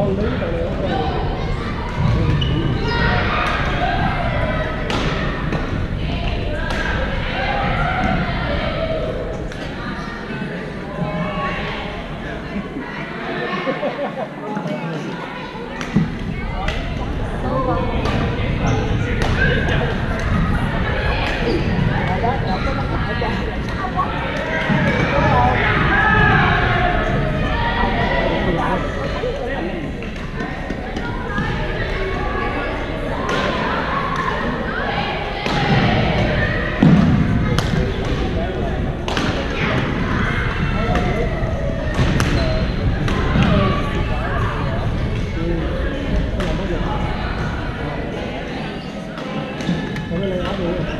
all day. هنا يعني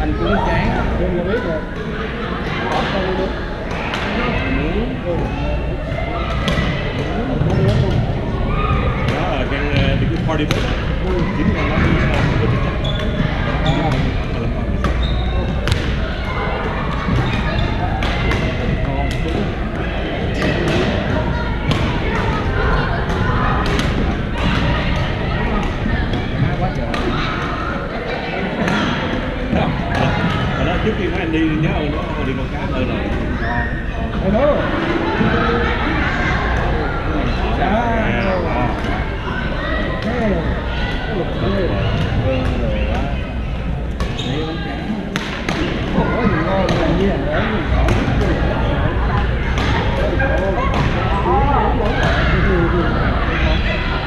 Anh cũng chán đó là cái ờ, cái party book chính là nó đi sau cái party sách Là trước khi mấy anh đi nhớ ơn đó đi câu cá ơi rồi. Hello Thank you.